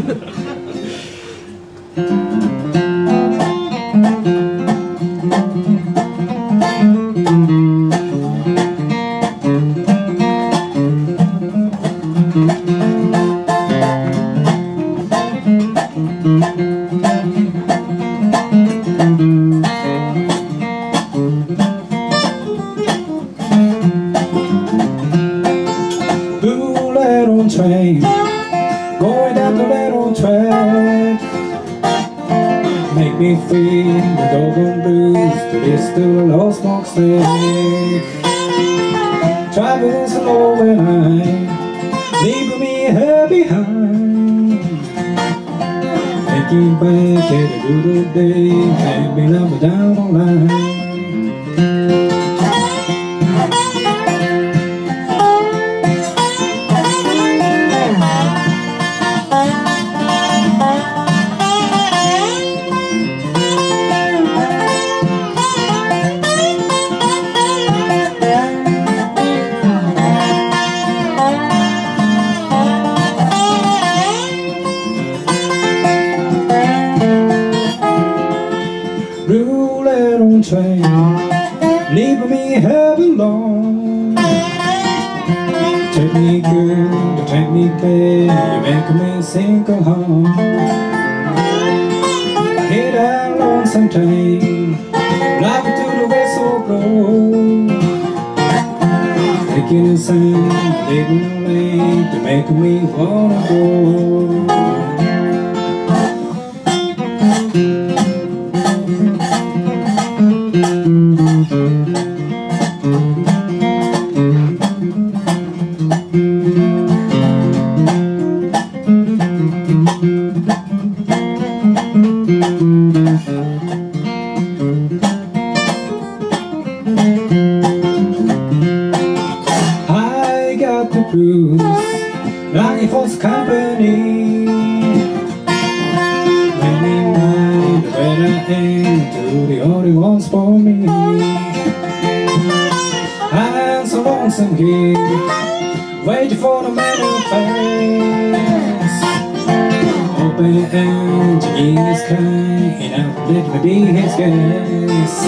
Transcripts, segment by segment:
track Make me feel the golden blues To to the lost box Driving slow when I Leave me here behind Thinking back at a good old day Can't be love down the train. Leaving me here alone. Take me good, take me bad You make me sink home. Hit that lonesome train. Laughing to the whistle blow. Taking a sign, leaving a lane To make me wanna go I got the blues, longing for company. Many night, the better end to the only ones for me. I'm so lonesome here, waiting for the manifest. Open and in the sky, and I'll let be his guest.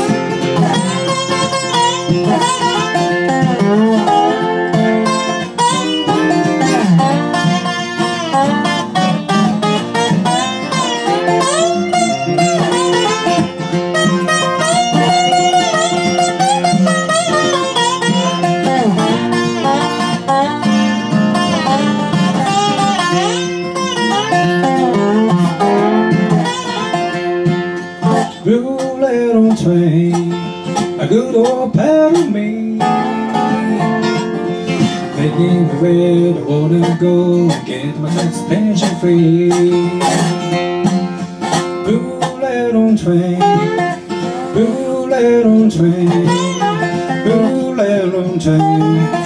Little train, a good old pal of me. Making me where I wanna go get my suspension free. Blue little train, blue little train, blue little train